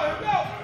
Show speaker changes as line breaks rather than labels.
Oh!